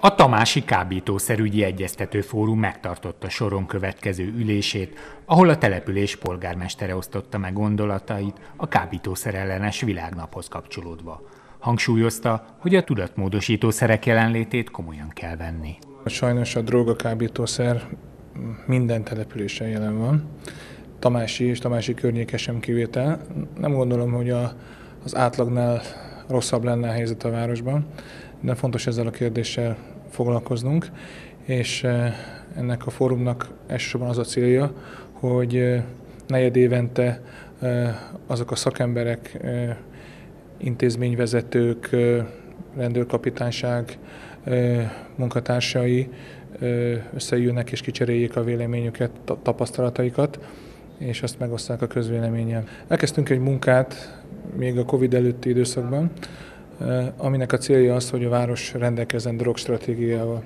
A Tamási Kábítószerügyi Egyeztető Fórum megtartotta soron következő ülését, ahol a település polgármestere osztotta meg gondolatait a kábítószer ellenes világnaphoz kapcsolódva. Hangsúlyozta, hogy a tudatmódosító szerek jelenlétét komolyan kell venni. Sajnos a droga kábítószer minden településen jelen van. Tamási és Tamási környéke sem kivétel. Nem gondolom, hogy a, az átlagnál rosszabb lenne a helyzet a városban, de fontos ezzel a kérdéssel foglalkoznunk, és eh, ennek a fórumnak elsősorban az a célja, hogy eh, negyed évente eh, azok a szakemberek, intézményvezetők, rendőrkapitányság munkatársai összejönnek és kicseréljék a véleményüket, tapasztalataikat, és azt megosztják a közvéleménnyel. Elkezdtünk egy munkát még a Covid előtti időszakban, aminek a célja az, hogy a város rendelkezzen drogstratégiával.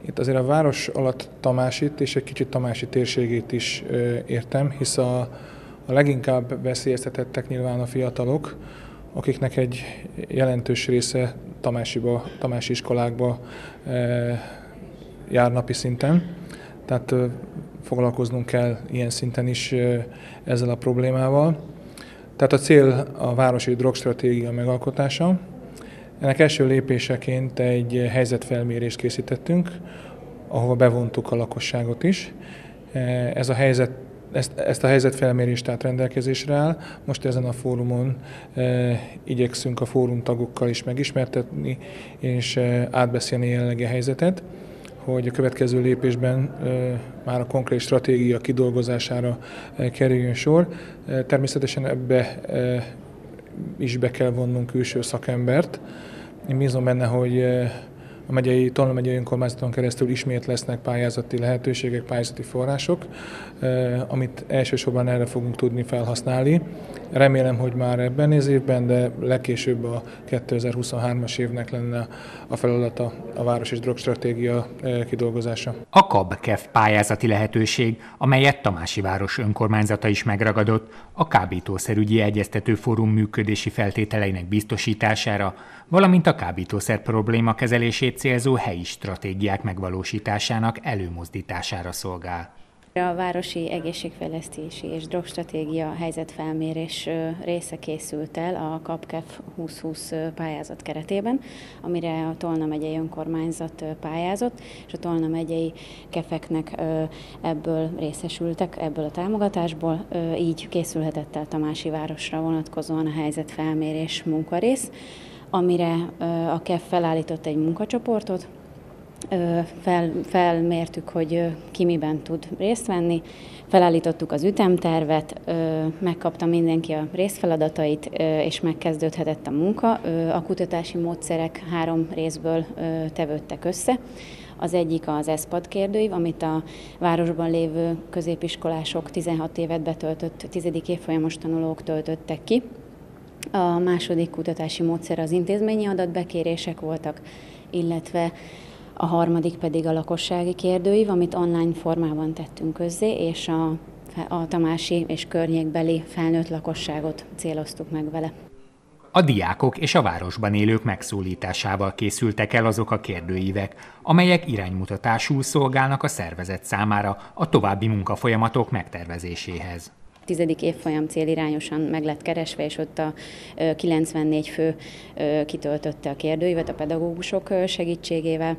Itt azért a város alatt Tamásit és egy kicsit Tamási térségét is értem, hisz a, a leginkább veszélyeztetettek nyilván a fiatalok, akiknek egy jelentős része Tamásiba, Tamási iskolákba jár napi szinten. Tehát foglalkoznunk kell ilyen szinten is ezzel a problémával. Tehát a cél a városi drogstratégia megalkotása. Ennek első lépéseként egy helyzetfelmérést készítettünk, ahova bevontuk a lakosságot is. Ez a helyzet ezt, ezt a helyzetfelmérést tehát rendelkezésre áll. Most ezen a fórumon e, igyekszünk a fórum tagokkal is megismertetni, és e, átbeszélni jelenlegi helyzetet hogy a következő lépésben már a konkrét stratégia kidolgozására kerüljön sor. Természetesen ebbe is be kell vonnunk külső szakembert. Én bízom benne, hogy a megyei, Tolna önkormányzaton keresztül ismét lesznek pályázati lehetőségek, pályázati források, eh, amit elsősorban erre fogunk tudni felhasználni. Remélem, hogy már ebben az évben, de legkésőbb a 2023-as évnek lenne a feladata a város és drogstratégia eh, kidolgozása. A KAB-KEF pályázati lehetőség, amelyet Tamási város önkormányzata is megragadott, a kábítószerügyi egyeztető fórum működési feltételeinek biztosítására, valamint a kábítószer probléma kezelését célzó helyi stratégiák megvalósításának előmozdítására szolgál. A Városi Egészségfejlesztési és Drogstratégia helyzetfelmérés része készült el a KAPKEF 2020 pályázat keretében, amire a Tolna megyei önkormányzat pályázott, és a Tolna megyei kefeknek ebből részesültek, ebből a támogatásból, így készülhetett el Tamási városra vonatkozóan a helyzetfelmérés munkarész amire a KEF felállított egy munkacsoportot, fel, felmértük, hogy ki miben tud részt venni, felállítottuk az ütemtervet, megkapta mindenki a részfeladatait, és megkezdődhetett a munka. A kutatási módszerek három részből tevődtek össze. Az egyik az ESPAD kérdőív, amit a városban lévő középiskolások 16 évet betöltött 10. évfolyamos tanulók töltöttek ki. A második kutatási módszer az intézményi adatbekérések voltak, illetve a harmadik pedig a lakossági kérdőív, amit online formában tettünk közzé, és a, a tamási és környékbeli felnőtt lakosságot céloztuk meg vele. A diákok és a városban élők megszólításával készültek el azok a kérdőívek, amelyek iránymutatású szolgálnak a szervezet számára a további munkafolyamatok megtervezéséhez tizedik évfolyam célirányosan meg lett keresve, és ott a 94 fő kitöltötte a kérdőívet a pedagógusok segítségével.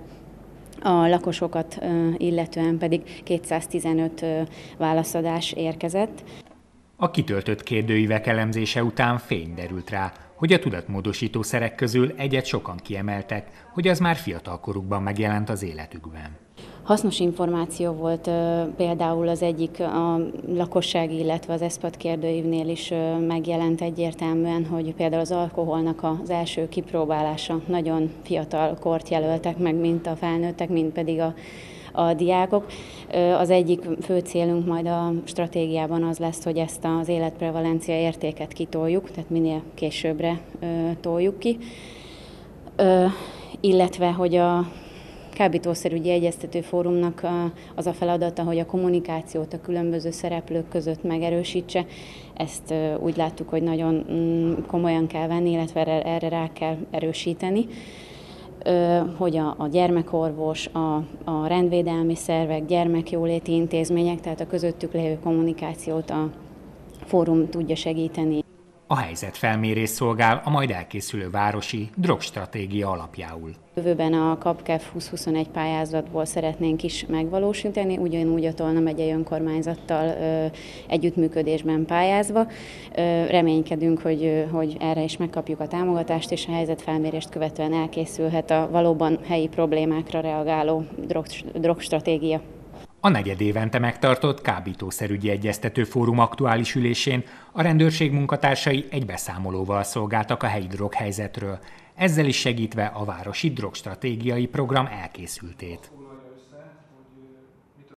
A lakosokat illetően pedig 215 válaszadás érkezett. A kitöltött kérdőívek elemzése után fény derült rá, hogy a tudatmódosító szerek közül egyet sokan kiemeltek, hogy az már fiatalkorukban megjelent az életükben. Hasznos információ volt például az egyik a lakossági, illetve az ESPAT kérdőívnél is megjelent egyértelműen, hogy például az alkoholnak az első kipróbálása nagyon fiatal kort jelöltek meg, mint a felnőttek, mint pedig a a diákok. Az egyik fő célunk majd a stratégiában az lesz, hogy ezt az életprevalencia értéket kitoljuk, tehát minél későbbre toljuk ki, illetve hogy a kábítószerügyi egyeztető fórumnak az a feladata, hogy a kommunikációt a különböző szereplők között megerősítse. Ezt úgy láttuk, hogy nagyon mm, komolyan kell venni, illetve erre rá kell erősíteni. hogy a, a gyermekorvos, a, a rendvédelmi szervek, gyermekjóléti intézmények, tehát a közöttük lévő kommunikációt a fórum tudja segíteni. A helyzetfelmérés szolgál a majd elkészülő városi drogstratégia alapjául. Jövőben a KAPKEF 2021 pályázatból szeretnénk is megvalósítani, ugyanúgy a Tolna megyei önkormányzattal ö, együttműködésben pályázva. Ö, reménykedünk, hogy, hogy erre is megkapjuk a támogatást, és a helyzetfelmérést követően elkészülhet a valóban helyi problémákra reagáló drog, drogstratégia. A negyed évente megtartott kábítószerügyi egyeztető fórum aktuális ülésén a rendőrség munkatársai egy beszámolóval szolgáltak a helyi droghelyzetről, ezzel is segítve a városi drogstratégiai program elkészültét.